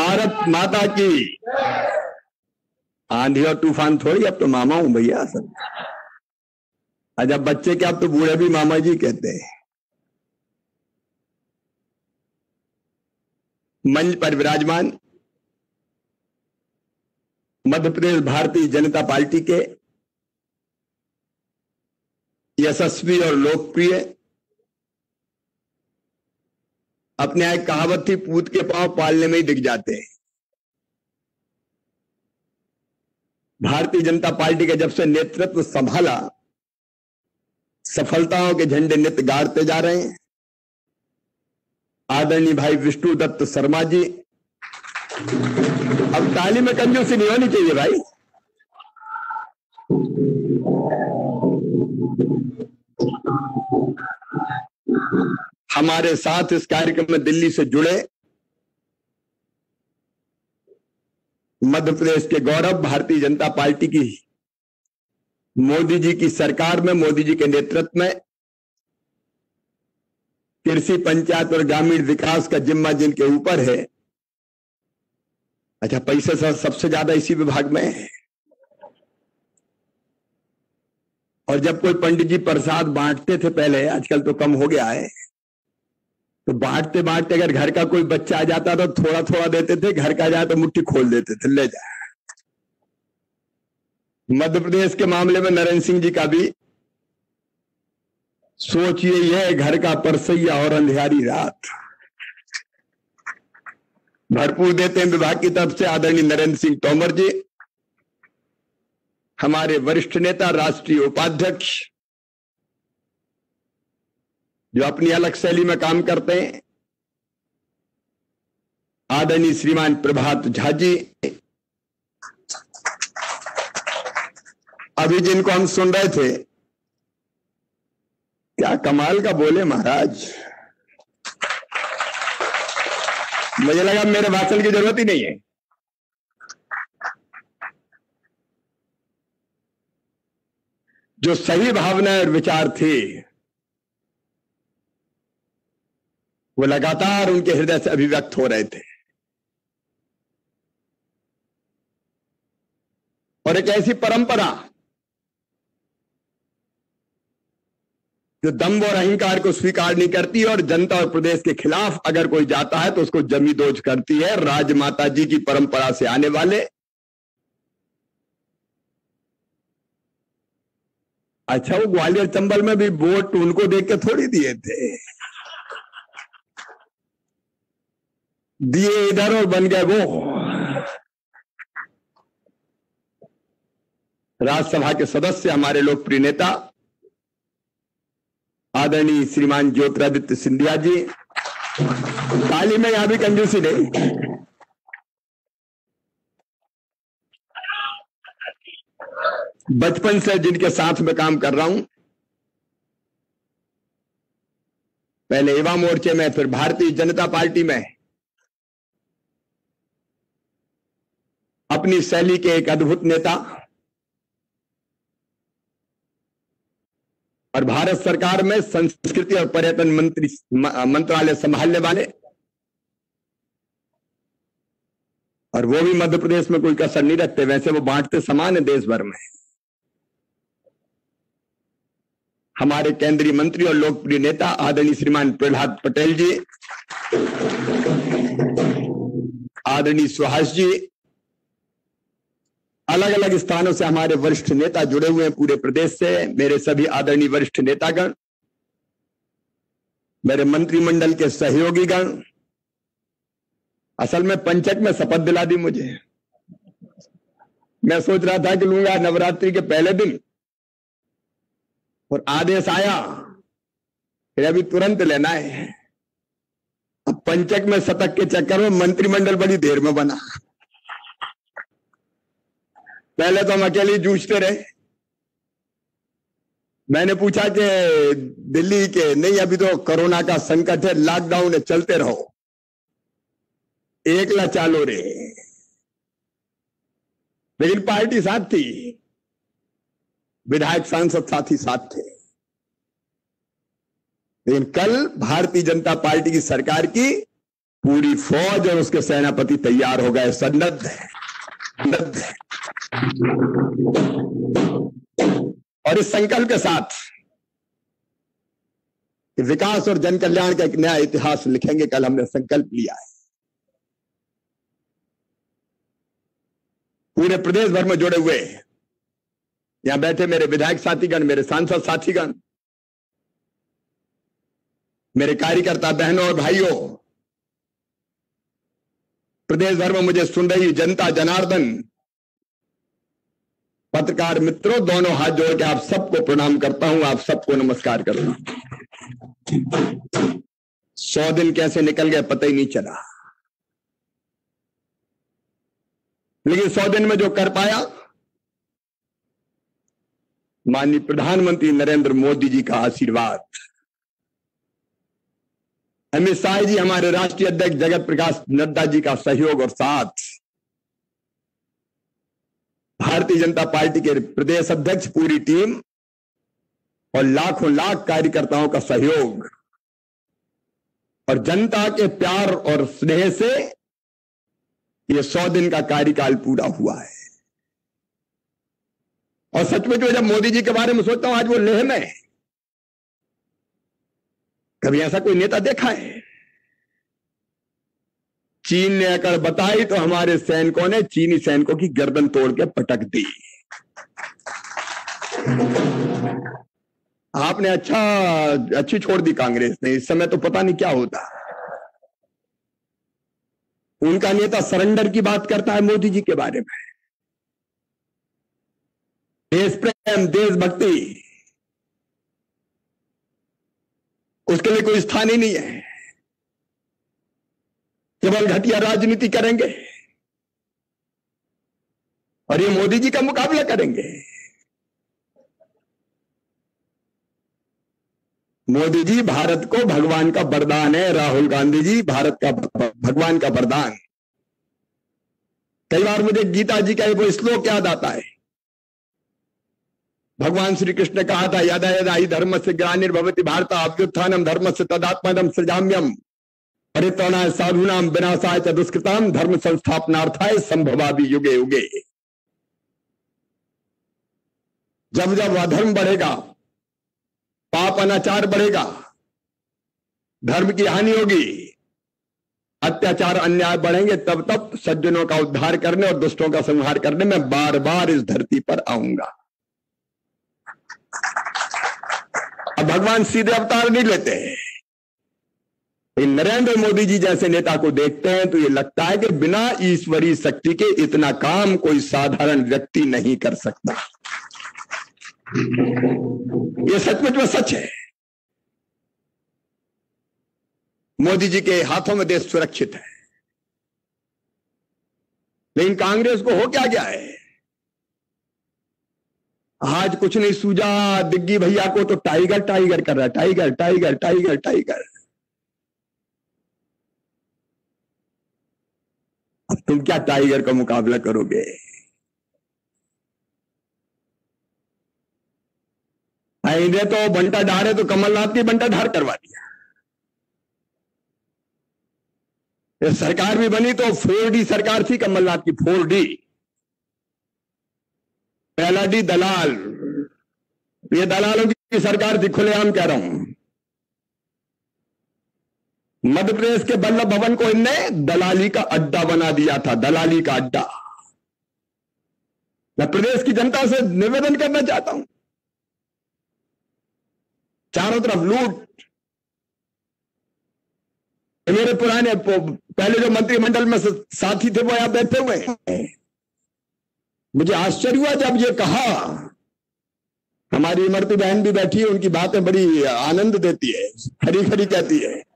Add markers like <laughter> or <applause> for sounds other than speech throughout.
भारत माता की। आंधी और तूफ़ान थोड़ी, अब तो मामा हूँ भैया असल अच्छा बच्चे के, अब तो बूढ़े भी मामा जी कहते हैं। मंच पर विराजमान मध्य प्रदेश भारतीय जनता पार्टी के यशस्वी और लोकप्रिय, अपने एक कहावत थी पूत के पाँव पालने में ही दिख जाते हैं। भारतीय जनता पार्टी का जब से नेतृत्व संभाला, सफलताओं के झंडे नित्य गाड़ते जा रहे हैं। आदरणीय भाई विष्णु दत्त शर्मा जी अब ताली में कंजूसी नहीं होनी चाहिए भाई। हमारे साथ इस कार्यक्रम में दिल्ली से जुड़े मध्य प्रदेश के गौरव भारतीय जनता पार्टी की मोदी जी की सरकार में, मोदी जी के नेतृत्व में, कृषि पंचायत और ग्रामीण विकास का जिम्मा जिनके ऊपर है अच्छा पैसे सब- सबसे ज़्यादा इसी विभाग में है? और जब कोई पंडित जी प्रसाद बांटते थे पहले, आजकल तो कम हो गया है तो बांटते बांटते अगर घर का कोई बच्चा आ जाता तो थोड़ा थोड़ा देते थे, घर का जाए तो मुट्ठी खोल देते थे, ले जाए मध्य प्रदेश के मामले में नरेंद्र सिंह जी का भी सोचिए, यह घर का परसैया और अंधियारी रात। भरपूर देते हैं विभाग की तरफ़ से, आदरणीय नरेंद्र सिंह तोमर जी। हमारे वरिष्ठ नेता, राष्ट्रीय उपाध्यक्ष, जो अपनी अलग शैली में काम करते हैं। आदरणीय श्रीमान प्रभात झा जी। अभी जिनको हम सुन रहे थे, क्या कमाल का बोले महाराज। मुझे लगा मेरे भाषण की ज़रूरत ही नहीं है। जो सही भावना और विचार थे, वो लगातार उनके हृदय से अभिव्यक्त हो रहे थे। और एक ऐसी परंपरा जो दम्भ और अहंकार को स्वीकार नहीं करती और जनता और प्रदेश के खिलाफ अगर कोई जाता है तो उसको जमी दोज करती है। राजमाता जी की परंपरा से आने वाले। अच्छा वो ग्वालियर चंबल में भी वोट उनको देख के थोड़ी दिए थे। दिए इधर और बन गए वो। राज्यसभा के सदस्य, हमारे लोकप्रिय नेता आदरणीय श्रीमान ज्योतिरादित्य सिंधिया जी, ताली में यहाँ भी कंजूसी नहीं बचपन से जिनके साथ में काम कर रहा हूँ, पहले युवा मोर्चे में, फिर भारतीय जनता पार्टी में, अपनी शैली के एक अद्भुत नेता और भारत सरकार में संस्कृति और पर्यटन मंत्री मंत्रालय संभालने वाले। और वो भी मध्य प्रदेश में कोई कसर नहीं रखते, वैसे वो बांटते समान है देश भर में। हमारे केंद्रीय मंत्री और लोकप्रिय नेता आदरणीय श्रीमान प्रहलाद पटेल जी, आदरणीय सुहास जी अलग अलग स्थानों से हमारे वरिष्ठ नेता जुड़े हुए हैं पूरे प्रदेश से। मेरे सभी आदरणीय वरिष्ठ नेतागण, मेरे मंत्रिमंडल के सहयोगीगण, असल में पंचक में शपथ दिला दी मुझे। मैं सोच रहा था कि लूँगा नवरात्रि के पहले दिन, और आदेश आया फिर अभी तुरंत लेना है। अब पंचक में शतक के चक्कर में मंत्रिमंडल बड़ी देर में बना। पहले तो हम अकेले जूझते रहे। मैंने पूछा कि दिल्ली के, नहीं, अभी तो कोरोना का संकट है लॉकडाउन है, चलते रहो। एकला चालो रे लेकिन पार्टी साथ थी। विधायक सांसद साथी साथ थे। लेकिन कल भारतीय जनता पार्टी की सरकार की पूरी फौज और उसके सेनापति तैयार हो गए। सन्नद्ध है। और इस संकल्प के साथ कि विकास और जन कल्याण का एक नया इतिहास लिखेंगे, कल हमने संकल्प लिया है। पूरे प्रदेश भर में जुड़े हुए यहाँ बैठे मेरे विधायक साथीगण, मेरे सांसद साथीगण, मेरे कार्यकर्ता बहनों और भाइयों प्रदेश भर में मुझे सुन रही जनता, जनार्दन पत्रकार मित्रों, दोनों हाथ जोड़ के आप सबको प्रणाम करता हूँ, आप सबको नमस्कार करता हूँ। सौ दिन कैसे निकल गए, पता ही नहीं चला। लेकिन सौ दिन में जो कर पाया, माननीय प्रधानमंत्री नरेंद्र मोदी जी का आशीर्वाद। अमित शाह जी, हमारे राष्ट्रीय अध्यक्ष जगत प्रकाश नड्डा जी का सहयोग और साथ। भारतीय जनता पार्टी के प्रदेश अध्यक्ष, पूरी टीम और लाखों लाख कार्यकर्ताओं का सहयोग। और जनता के प्यार और स्नेह से ये सौ दिन का कार्यकाल पूरा हुआ है। और सचमुच में जब मोदी जी के बारे में सोचता हूँ, आज वो लेह में कभी ऐसा कोई नेता देखा है? चीन ने अगर बताई तो हमारे सैनिकों ने चीनी सैनिकों की गर्दन तोड़ के पटक दी। आपने अच्छा अच्छी छोड़ दी कांग्रेस ने। इस समय तो पता नहीं क्या होता। उनका नेता सरेंडर की बात करता है मोदी जी के बारे में। देश प्रेम देशभक्ति उसके लिए कोई स्थान ही नहीं है। केवल घटिया राजनीति करेंगे और ये मोदी जी का मुकाबला करेंगे, मोदी जी भारत को भगवान का वरदान है। राहुल गांधी जी भारत का भगवान का वरदान। कई बार मुझे गीता जी का वो श्लोक याद आता है। भगवान श्री कृष्ण ने कहा था, यदा यदा ही धर्म से ग्लानिर्भवती भारत अभ्युत्थानम धर्म से तदात्मदम सृजाम्यम। परित्राणाय साधुनाम विनाशाय च दुष्कृताम धर्म संस्थापनार्थाय संभवाभी युगे युगे। जब जब अधर्म बढ़ेगा, पाप अनाचार बढ़ेगा, धर्म की हानि होगी, अत्याचार अन्याय बढ़ेंगे, तब तब सज्जनों का उद्धार करने और दुष्टों का संहार करने में बार बार इस धरती पर आऊँगा। अब भगवान सीधे अवतार नहीं लेते नरेंद्र मोदी जी जैसे नेता को देखते हैं तो ये लगता है कि बिना ईश्वरीय शक्ति के इतना काम कोई साधारण व्यक्ति नहीं कर सकता। ये सचमुच में सच है। मोदी जी के हाथों में देश सुरक्षित है। लेकिन कांग्रेस को हो क्या गया है? आज कुछ नहीं सूझा दिग्गी भैया को तो टाइगर टाइगर कर रहा है, टाइगर टाइगर टाइगर टाइगर। अब तुम क्या टाइगर का मुकाबला करोगे? इन्हें तो बंटा ढार है तो कमलनाथ की बंटा ढार करवा दिया। ये सरकार भी बनी तो फोर डी सरकार थी, कमलनाथ की फोर डी पहला डी दलाल। ये दलालों की सरकार थी, खुलेआम कह रहा हूँ। मध्य प्रदेश के बल्लभ भवन को इनने दलाली का अड्डा बना दिया था, दलाली का अड्डा। मैं प्रदेश की जनता से निवेदन करना चाहता हूँ। चारों तरफ़ लूट। मेरे पुराने पहले जो मंत्रिमंडल में साथी थे, वो यहाँ बैठे हुए हैं। मुझे आश्चर्य हुआ जब ये कहा, हमारी इमरती बहन भी बैठी है, उनकी बातें बड़ी आनंद देती है हरी खरी कहती है।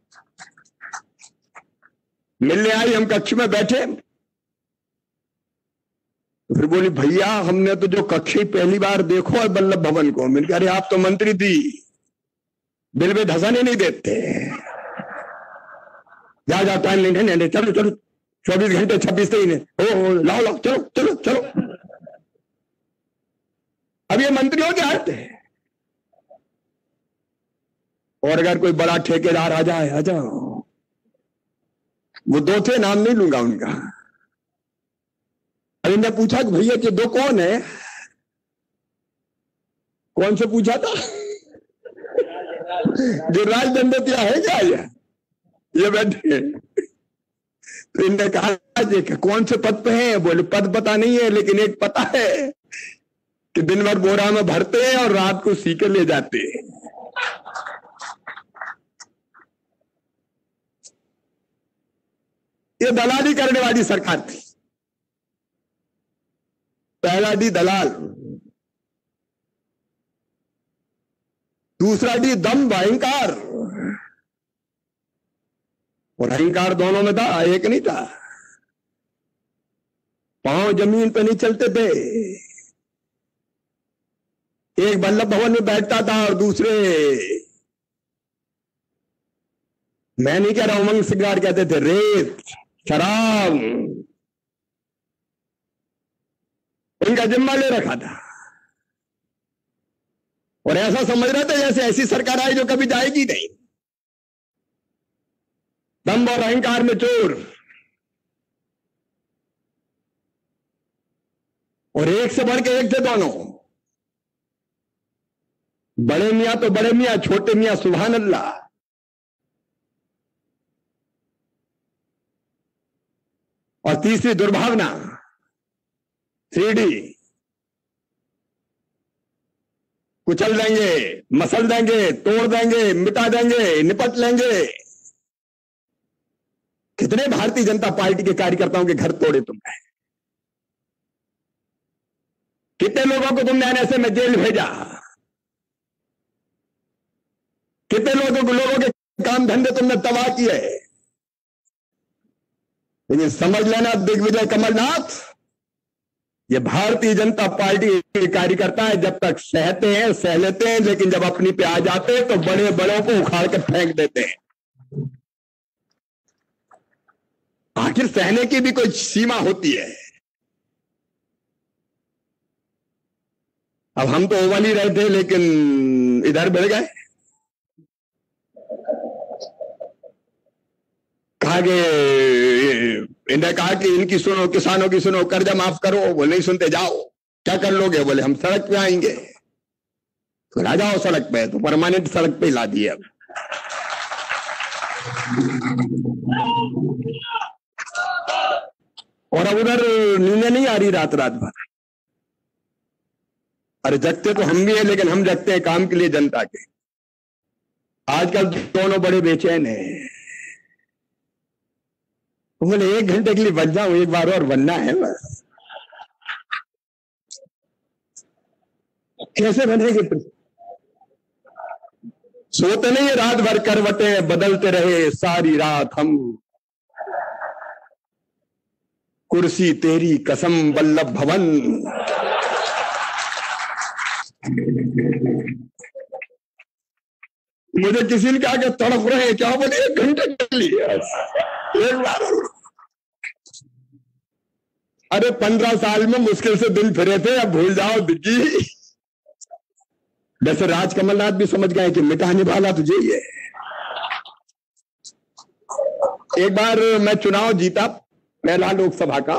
मिलने आई, हम कक्ष में बैठे। तो फिर बोली, भैया, हमने तो जो कक्ष पहली बार देखो है बल्लभ भवन को। मैंने कहा अरे, आप तो मंत्री थी। बिल में धसाने नहीं देते जा जा, टाइम नहीं नहीं चलो चलो। चौबीस घंटे, छब्बीस दिन हो लाओ लाओ, चलो चलो चलो। अब ये मंत्रियों के हाथ है। और अगर कोई बड़ा ठेकेदार आ जाए, आ जाओ। वो दो थे, नाम नहीं लूँगा उनका। अरे मैं पूछा कि भैया कि दो कौन है? कौन से पूछा था? जो राजदंडतिया है क्या ये? ये बैठे तो इनने कहा कि कौन से पद पे हैं? बोले, पद पता नहीं है, लेकिन एक पता है कि दिन भर बोरा में भरते हैं और रात को सीके ले जाते हैं। ये दलाली करने वाली सरकार थी। पहला डी दलाल। दूसरा डी दम अहंकार। और अहंकार दोनों में था, एक नहीं था। पाँव ज़मीन पे नहीं चलते थे। एक बल्लभ भवन में बैठता था और दूसरे मैं नहीं कह रहा उमंग सिंगार कहते थे, रेत। शराब। उनका जिम्मा ले रखा था। और ऐसा समझ रहे थे जैसे ऐसी सरकार आई जो कभी जाएगी नहीं। दम्ब और अहंकार में चोर। और एक से बढ़ के एक थे दोनों। बड़े मियाँ तो बड़े मियाँ, छोटे मियाँ सुबहान अल्लाह और तीसरी दुर्भावना थ्री डी कुचल देंगे, मसल देंगे, तोड़ देंगे, मिटा देंगे, निपट लेंगे। कितने भारतीय जनता पार्टी के कार्यकर्ताओं के घर तोड़े तुमने? कितने लोगों को तुमने एनएसए में जेल भेजा? कितने लोगों को लोगों के काम धंधे तुमने तबाह किए? लेकिन समझ लेना दिग्विजय कमलनाथ, ये भारतीय जनता पार्टी के कार्यकर्ता है, जब तक सहते हैं, सह लेते हैं, लेकिन जब अपनी पे आ जाते हैं तो बड़े बड़ों को उखाड़ के फेंक देते हैं। आखिर सहने की भी कोई सीमा होती है। अब हम तो ओवल ही रहे थे लेकिन इधर बढ़ गए। कहा कि कहा कि इनकी सुनो, किसानों की सुनो, कर्जा माफ़ करो, वो नहीं सुनते, जाओ। क्या कर लोगे? बोले, हम सड़क पे आएँगे। तो ला जाओ सड़क पे तो परमानेंट सड़क पे ही ला दिए अब और अब उधर नींद नहीं आ रही रात रात भर। अरे जगते तो हम भी हैं, लेकिन हम जगते हैं काम के लिए जनता के। आजकल दोनों बड़े बेचैन हैं। बोले, एक घंटे के लिए बच जाऊँ, एक बार और बनना है बस। कैसे बनेंगे सोते नहीं रात भर करवटे बदलते रहे, सारी रात हम। कुर्सी तेरी कसम, वल्लभ भवन। मुझे किसी ने कहा कि तड़प रहे क्या बोले, एक घंटे के लिए? अरे पंद्रह साल में मुश्किल से दिन फिरे थे, अब भूल जाओ दिग्गी। वैसे राज कमलनाथ भी समझ गए कि मिटाने वाला तुझे है एक बार मैं चुनाव जीता पहला लोकसभा का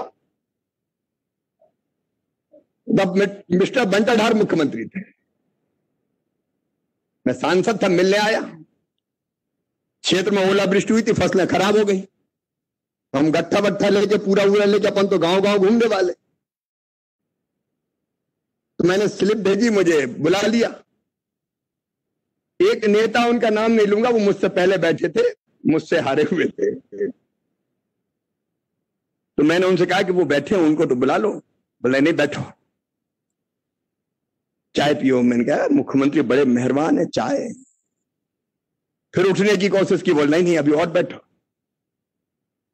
तब मिस्टर बंटाधार मुख्यमंत्री थे। मैं सांसद था, मिलने आया। क्षेत्र में ओलावृष्टि हुई थी, फ़सलें खराब हो गई। हम गट्ठा बट्ठा लेके पूरा पूरा लेके अपन तो गाँव गाँव घूमने वाले। तो मैंने स्लिप भेजी मुझे, बुला लिया। एक नेता उनका नाम नहीं लूँगा, वो मुझसे पहले बैठे थे, मुझसे हारे हुए थे। तो मैंने उनसे कहा कि वो बैठे उनको तो बुला लो। बोले, नहीं, बैठो। चाय पियो। मैंने कहा, मुख्यमंत्री बड़े मेहरबान है, चाय। फिर उठने की कोशिश की, बोल, नहीं नहीं, अभी और बैठो।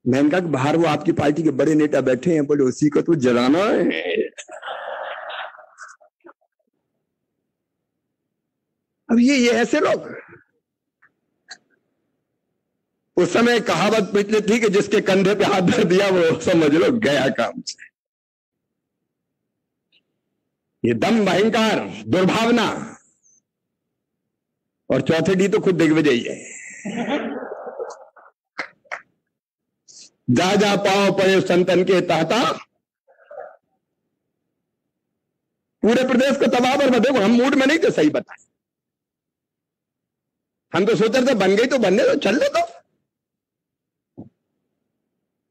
मैंने कहा कि बाहर वो आपकी पार्टी के बड़े नेता बैठे हैं, बोले, उसी को तो जलाना है। अब ये ये ऐसे लोग। उस समय कहावत पिछले थी कि जिसके कंधे पे हाथ धर दिया, वो समझ लो, गया काम से। ये दम भयंकर दुर्भावना। और चौथे डी तो खुद दिग्विजय ही। जा जा पाओ पड़े संतन के तहता पूरे प्रदेश को तबाह पर देखो हम मूड में नहीं थे, सही बताए। हम तो सोच रहे थे, बन गई तो बनने तो चल ले तो।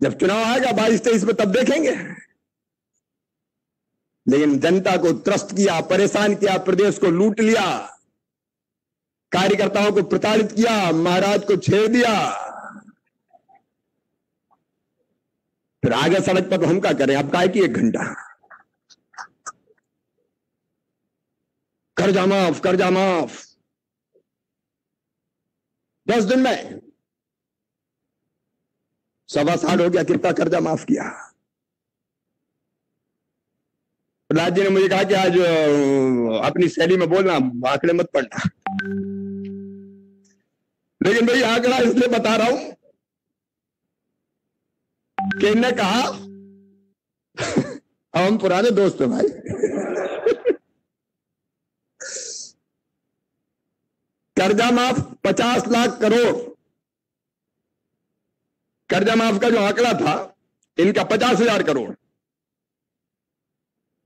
जब चुनाव आएगा बाईस, तेईस में तब देखेंगे। लेकिन जनता को त्रस्त किया, परेशान किया, प्रदेश को लूट लिया। कार्यकर्ताओं को प्रताड़ित किया, महाराज को छेड़ दिया। फिर आगे सड़क पर तो हम क्या करें? अब काय की एक घंटा। कर्जा माफ़ कर्जा माफ़। दस दिन में। सवा साल हो गया कितना कर्जा माफ़ किया। प्रहलाद जी ने मुझे कहा कि आज अपनी शैली में बोलना आंकड़े मत पढ़ना लेकिन भाई आंकड़ा इसलिए बता रहा हूँ कि इनने कहा, हम पुराने दोस्त हैं भाई। कर्जा माफ़ पचास लाख करोड़। कर्जा माफ़ का जो आंकड़ा था, इनका पचास हज़ार करोड़।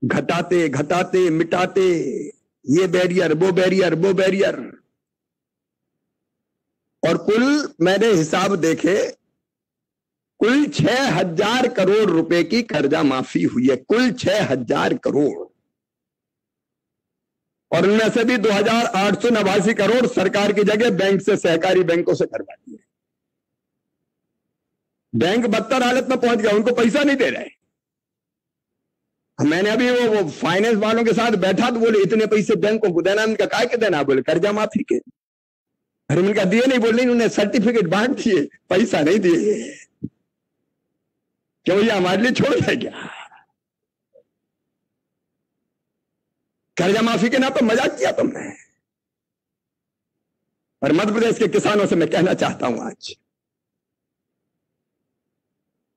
घटाते घटाते, मिटाते, ये बैरियर, वो बैरियर वो बैरियर। और कुल मैंने हिसाब देखे कुल छह हज़ार करोड़ रुपए की कर्जा माफ़ी हुई है। कुल छह हज़ार करोड़। और उनमें से भी दो हज़ार आठ सौ नवासी करोड़ सरकार की जगह बैंक से सहकारी बैंकों से करवा दिए बैंक बदतर हालत में पहुँच गया उनको पैसा नहीं दे रहे। मैंने अभी वो, वो फाइनेंस वालों के साथ बैठा तो बोले इतने पैसे बैंकों को देना उनका काय के देना? बोले कर्जा माफ़ी के। अरे उनका दिए नहीं बोले उन्होंने सर्टिफिकेट बांट दिए पैसा नहीं दिए। क्यों ये हमारे लिए छोड़ है क्या? कर्जा माफ़ी के नाम पर मज़ाक किया तुमने? और मध्य प्रदेश के किसानों से मैं कहना चाहता हूँ आज,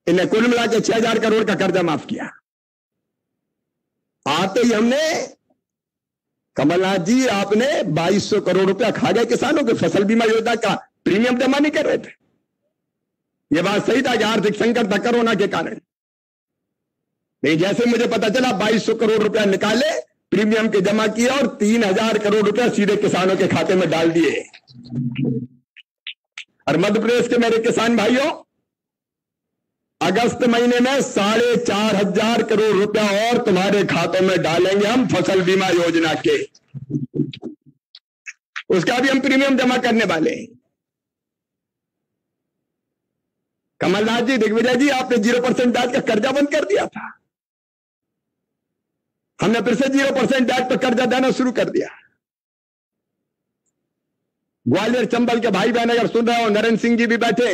इन्हें कुल मिला के छह हज़ार करोड़ का कर्जा माफ़ किया। आते ही हमने, कमलनाथ जी, आपने 2200 करोड़ रुपया खा गए किसानों के फ़सल बीमा योजना का प्रीमियम जमा नहीं कर रहे थे। यह बात सही था कि आर्थिक संकट था कोरोना के कारण। नहीं, जैसे मुझे पता चला 2200 करोड़ रुपया निकाले, प्रीमियम के जमा किया और तीन हज़ार करोड़ रुपया सीधे किसानों के खाते में डाल दिए। और मध्य प्रदेश के मेरे किसान भाइयों, अगस्त महीने में साढ़े चार हज़ार करोड़ रुपया और तुम्हारे खातों में डालेंगे हम फ़सल बीमा योजना के। उसका भी हम प्रीमियम जमा करने वाले हैं। कमलनाथ जी, दिग्विजय जी, आपने ज़ीरो परसेंट ब्याज का कर्जा बंद कर दिया था। हमने फिर से ज़ीरो परसेंट ब्याज पर कर्जा देना शुरू कर दिया। ग्वालियर चंबल के भाई बहन अगर सुन रहे हो, नरेंद्र सिंह जी भी बैठे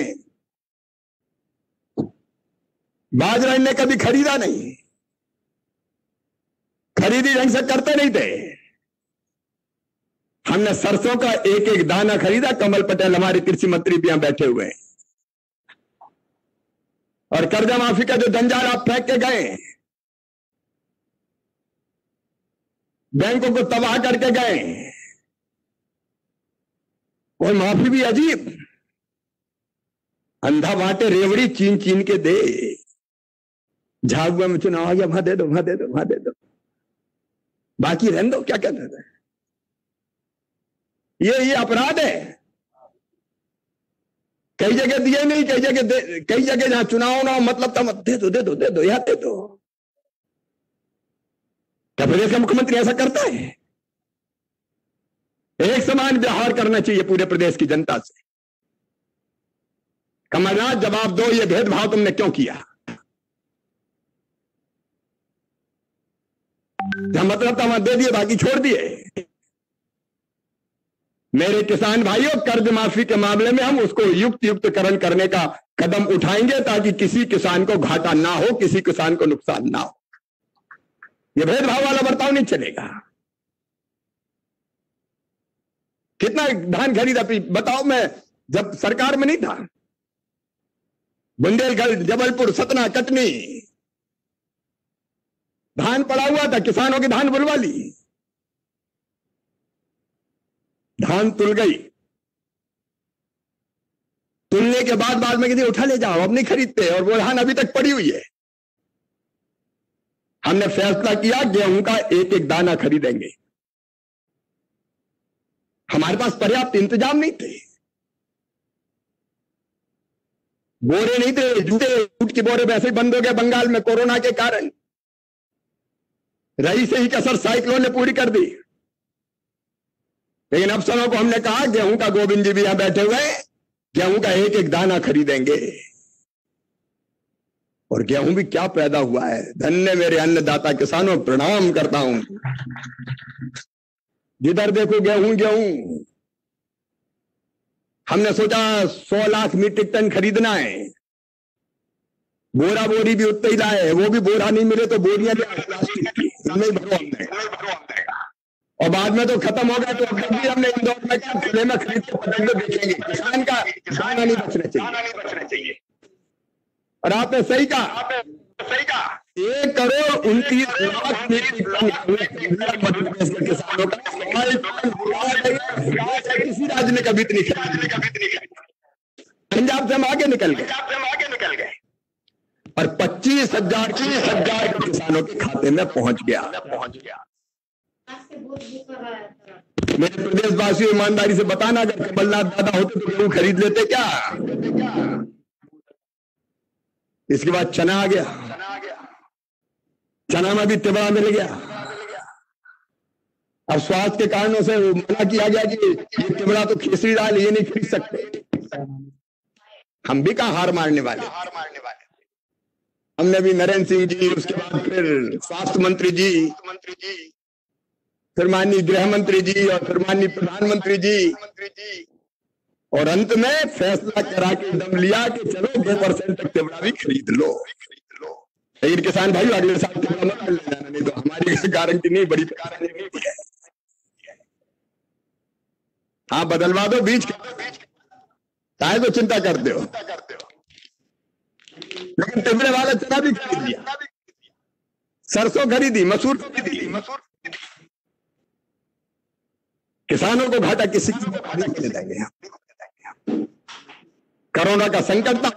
बाजरा इनने कभी खरीदा नहीं। खरीदी ढंग से करते नहीं थे। हमने सरसों का एक एक दाना खरीदा, कमल पटेल हमारे कृषि मंत्री भी यहाँ बैठे हुए हैं। और कर्जा माफ़ी का जो जंजाल आप फेंक के गए, बैंकों को तबाह करके गए वो माफ़ी भी अजीब। अंधा बांटे रेवड़ी चीन चीन के दे। झागुआ में चुनाव आ गया, वहाँ दे दो, वहाँ दे दो, वहाँ दे दो। बाकी रहने दो, क्या कहते थे ये ये अपराध है। कई जगह दिए नहीं, कई जगह कई जगह जहाँ चुनाव ना मतलब तब दे दो दे दो दे दो या दे दो। क्या प्रदेश का मुख्यमंत्री ऐसा करता है? एक समान व्यवहार करना चाहिए पूरे प्रदेश की जनता से। कमलनाथ जवाब दो, ये भेदभाव तुमने क्यों किया? मतलब था वहाँ दे दिए, बाकी छोड़ दिए। मेरे किसान भाइयों, कर्ज माफ़ी के मामले में हम उसको युक्त युक्तकरण करने का कदम उठाएँगे ताकि किसी किसान को घाटा ना हो, किसी किसान को नुकसान ना हो। यह भेदभाव वाला बर्ताव नहीं चलेगा। कितना धान खरीदा बताओ मैं, जब सरकार में नहीं था। बुंदेलखंड, जबलपुर, सतना, कटनी। धान पड़ा हुआ था, किसानों की धान बुलवा ली। धान तुल गई। तुलने के बाद बाद में किसी उठा ले जाओ, अब नहीं खरीदते। और वो धान अभी तक पड़ी हुई है। हमने फैसला किया, गेहूँ का एक एक दाना खरीदेंगे। हमारे पास पर्याप्त इंतज़ाम नहीं थे। बोरे नहीं थे, जूते जूट के बोरे वैसे ही बंद हो गए बंगाल में कोरोना के कारण। रही से ही कसर साइक्लोन ने पूरी कर दी। लेकिन अफसरों को हमने कहा, गेहूँ का गोविंद जी भी यहाँ बैठे हुए गेहूँ का एक एक दाना खरीदेंगे। और गेहूँ भी क्या पैदा हुआ है? धन्य मेरे अन्नदाता किसानों, प्रणाम करता हूँ। जिधर देखो गेहूँ गेहूँ। हमने सोचा सौ लाख मीट्रिक टन खरीदना है। बोरा बोरी भी उतना ही लाए वो भी बोरा नहीं मिले तो बोरियाँ प्लास्टिक नहीं भरो हमने और बाद में तो खत्म हो गया तो फिर भी हमने इंदौर में क्या खुले में खरीद के पतंग बेचेंगे। किसान का दाना नहीं बचना चाहिए। और आपने सही कहा। सही कहा। एक करोड़ उनतीस लाख किसानों का किसी राज्य ने कभी नहीं पंजाब से हम आगे निकल गए। पंजाब से हम आगे निकल गए। और पच्चीस हज़ार तीस हज़ार किसानों के खाते में पहुँच गया। पहुँच गया। मेरे प्रदेशवासियों ईमानदारी से बताना, अगर कमलनाथ दादा होते तो गेहूँ खरीद लेते क्या? इसके बाद चना आ गया। चना में भी तिबड़ा मिल गया। अब स्वास्थ्य के कारणों से मना किया गया कि ये तिबड़ा तो खिचड़ी दाल, ये नहीं खरीद सकते। हम भी कहा हार मारने वाले? हार मारने वाले हमने भी नरेंद्र सिंह जी, उसके बाद फिर स्वास्थ्य मंत्री जी मंत्री जी। फिर माननीय गृह मंत्री जी और फिर माननीय प्रधानमंत्री जी। और अंत में फैसला करा के दम लिया कि चलो दो परसेंट तक तिबड़ा भी खरीद लो। लेकिन किसान भाई, अगले साल तिबड़ा मत ले जाना, नहीं तो हमारी <laughs> गारंटी नहीं, बड़ी गारंटी नहीं है। हाँ बदलवा दो बीच बीज चाहे तो चिंता करते हो। लेकिन तिबड़े वाला चना भी खरीद लिया। सरसों खरीदी, मसूर खरीदी। मसूर किसानों को घाटा किसी को घाटा नहीं देंगे हम। कोरोना का संकट था।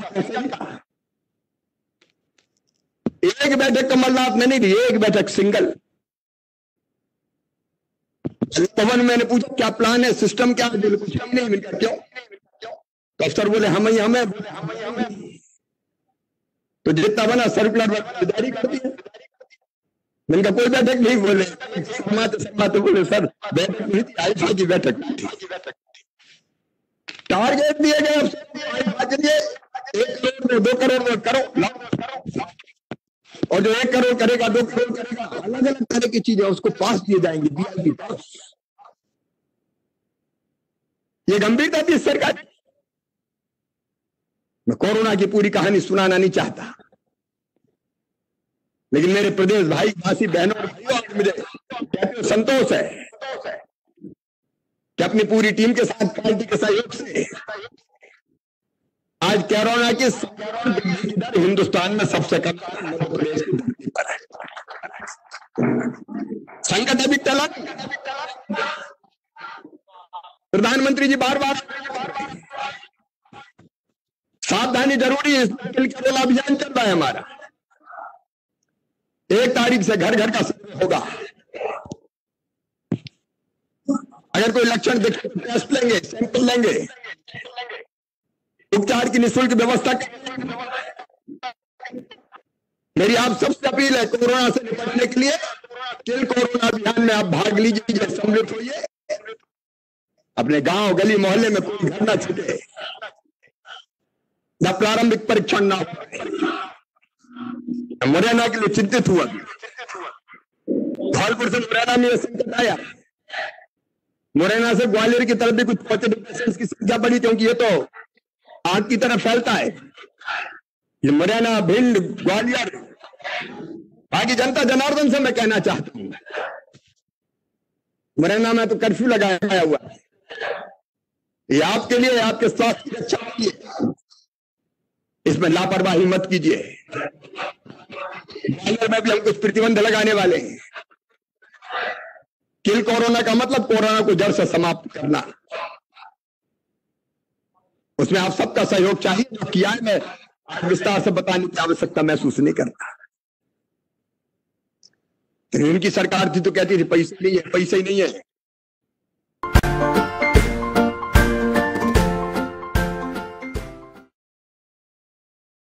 एक बैठक कमलनाथ ने नहीं दी एक बैठक सिंगल। पवन मैंने पूछा क्या प्लान है? सिस्टम क्या है? कुछ हम नहीं मिलता क्यों? तो अफसर बोले हम ही हमें। बोले हम ही हमें। तो जितना बना सर्कुलर जारी कर दिया मैंने कहा, कोई बैठक नहीं बोले। समाते समाते बोले, सर, बैठक नहीं थी की बैठक टारगेट दिए गए एक करोड़ में, दो करोड़ में करो। और जो एक करोड़ करेगा, दो करोड़ करेगा। अलग अलग तरह की चीज़ें उसको पास दिए जाएँगे पास ये गंभीरता थी सरकार मैं कोरोना की पूरी कहानी सुनाना नहीं चाहता। लेकिन मेरे प्रदेश भाई भाषी बहनों और मुझे संतोष है। कि अपनी पूरी टीम के साथ पार्टी के सहयोग से आज कोरोना की दर हिंदुस्तान में सबसे कम प्रदेश की धरती पर है। संकट अभी टला प्रधानमंत्री जी बार बार सावधानी ज़रूरी है अभियान चल रहा है हमारा। एक तारीख से घर घर का सर्वे होगा। अगर कोई लक्षण टेस्ट लेंगे सैंपल लेंगे। उपचार की निशुल्क व्यवस्था। मेरी आप सबसे अपील है कोरोना से निपटने के लिए। किल कोरोना अभियान में आप भाग लीजिए सम्मिलित होइए। अपने गाँव, गली, मोहल्ले में कोई घर ना छूटे। न प्रारंभिक परीक्षण ना हो मुरैना के लिए चिंतित हुआ। धौलपुर से मुरैना में संकट आया। मुरैना से ग्वालियर की तरफ़ भी कुछ पॉजिटिव पेशेंट्स की संख्या बढ़ी, क्योंकि ये तो आग की तरफ़ फैलता है। ये मुरैना, भिंड, ग्वालियर, बाकी जनता जनार्दन से मैं कहना चाहता हूँ। मुरैना में तो कर्फ्यू लगाया हुआ है। ये आपके लिए, आपके स्वास्थ्य की रक्षा के लिए इसमें लापरवाही मत कीजिए। में भी हम कुछ प्रतिबंध लगाने वाले हैं। किल कोरोना का मतलब कोरोना को जड़ से समाप्त करना। उसमें आप सबका सहयोग चाहिए, जो किया है, मैं आज विस्तार से बताने की आवश्यकता महसूस नहीं करता। तो सरकार थी तो कहती थी, पैसे नहीं है, पैसे ही नहीं है।